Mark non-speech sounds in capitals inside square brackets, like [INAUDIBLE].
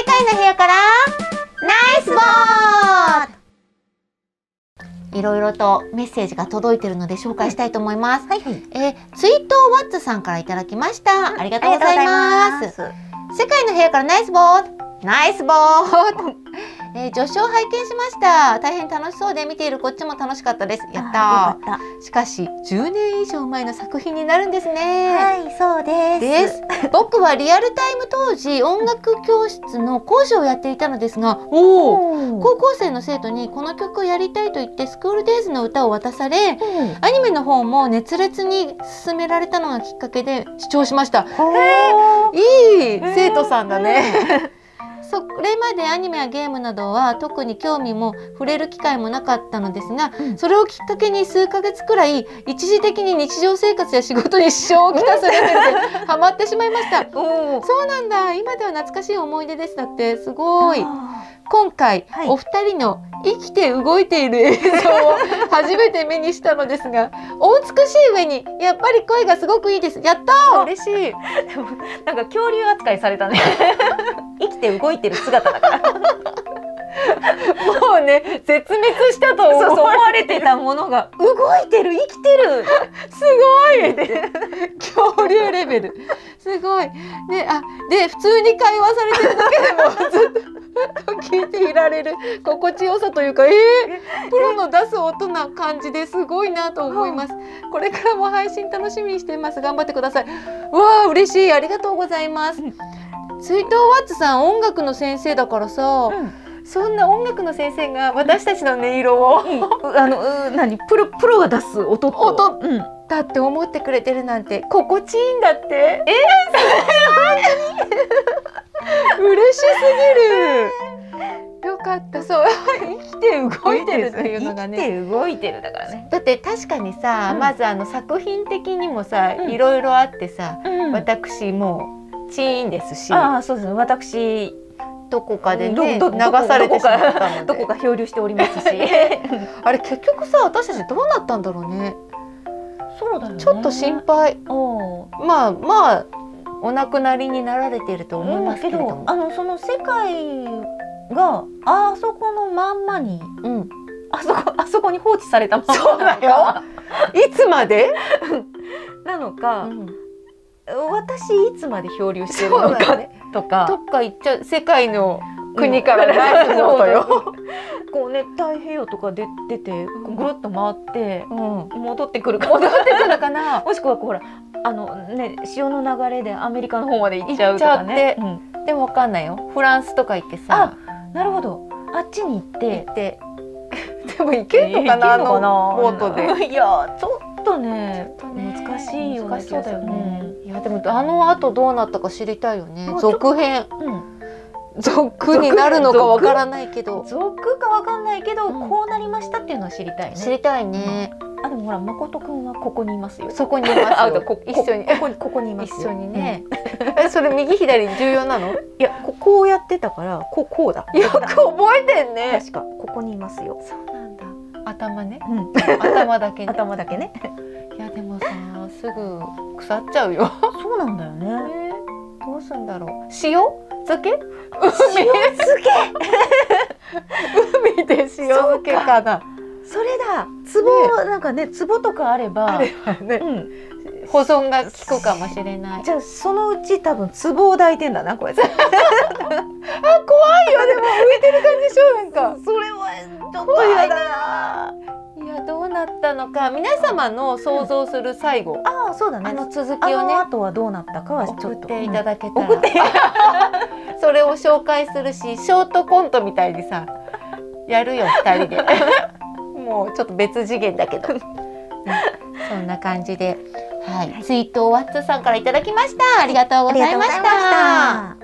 世界の部屋からナイスボーいろいろとメッセージが届いているので紹介したいと思います。はいはい。えー、ツイートワッツさんからいただきました。ありがとうございます。す。世界の部屋からナイスボーナイスボー [LAUGHS] えー、序章拝見しました。大変楽しそうで見ているこっちも楽しかったです。やった。しかし10年以上前の作品になるんですたね。はい、そうです。です。僕はリアルタイム当時音楽教室の講師をやっていたのですが、お高校生の生徒にこの曲をやりたいと言ってスクールデイズの歌を渡されうんアニメの方も熱烈に勧められたのがきっかけで視聴しましたいい生徒さんだね、それまでアニメやゲームなどは特に興味も触れる機会もなかったのですが、うん。それをきっかけに数ヶ月くらい一時的に日常生活や仕事に支障をきたすレベルで [LAUGHS] ハマってしまいました。そうなんだ。今では懐かしい思い出です。だってすごい。あ今回、はい。お二人の生きて動いている映像を初めて目にしたのですがお美しい上にやっぱり声がすごくいいです。やったー。嬉しい。ーなんか恐竜扱いされたね。生きて動いてる姿だから。もうね絶滅したと思われてたものが動いてる生きてる。すごい。恐竜レベル。すごい。であで普通に会話されてるだけでもずっと聞いていられる。心地よさというかえー、プロの出す音な感じですごいなと思います。これからも配信楽しみにしています。頑張ってください。うわあ嬉しい。ありがとうございますツイートワッツさん音楽の先生だからさ、そんな音楽の先生が私たちの音色をあのう何？プロプロが出す音と。音。うん、だって思ってくれてるなんて。心地いいんだって。えー、嬉しすぎる。よかった。そう。[LAUGHS] 生きて動いてるっていうのがね。生きて動いてるだからね。だって確かにさ、うん。まずあの作品的にもさ、うん。いろいろあってさ、うん。私もうチーンですし。ああそうですね。私どこかでね流されてしまったので。どこか [LAUGHS] 漂流しておりますし。[LAUGHS] あれ結局さ私たちどうなったんだろうね。そうだよね。ちょっと心配。まあまあお亡くなりになられていると思いますけれども、あのその世界があそこのまんまにうん、あそこあそこに放置されたまま。そうだよ。いつまで、[LAUGHS] なのか、ん、私いつまで漂流してるのかね。とか。どっか行っちゃう世界の国からナイスノートよ、[LAUGHS] こうね太平洋とかで出てぐるっと回ってうん、戻ってくるか戻ってくるかな？[LAUGHS] もしくはこうほらあのね潮の流れでアメリカの方まで行っちゃうとかね。うん。でもわかんないよ。フランスとか行ってさ。なるほど。あっちに行って。行って。[LAUGHS] でも行けるのかなあのかな？のボートで。いやちょっとね。ね難しいような難しそうだよね、やでもあの後どうなったか知りたいよね続編うん続になるのかわからないけど続かわかんないけど、うんこうなりましたっていうのは知りたいね。知りたいねあでもほら誠くんはここにいますよ。そこにいますよあこ一緒にここにここにいますよ。一緒にね、え [LAUGHS] それ右左重要なの？うん。いやここうやってたからこうこうだ。よく覚えてんね確かここにいますよ。そうなんだ頭ねうん。頭だけね頭だけね。いやでもさすぐ腐っちゃうよそうなんだよね。えどうすんだろう塩？漬け塩漬け？[LAUGHS] 海で塩漬けかなそれだ。壺、なんかね壺とかあれば。あれはねうん。保存が効くかもしれないじゃあそのうち多分壺を抱いてんだなこれ。そ [LAUGHS] れあ怖いよでも浮いてる感じでしょなんかはちょっと嫌だな。いやどうなったのか皆様の想像する最後、ああそうだね。あの続あきをねの後はどうなったかはちょっと。送っていただけたら、送って [LAUGHS] それを紹介するしショートコントみたいにさやるよ二人で。[LAUGHS] もうちょっと別次元だけど、ね [LAUGHS] そんな感じで、はい、ツイートをワッツさんからいただきました。ありがとうございました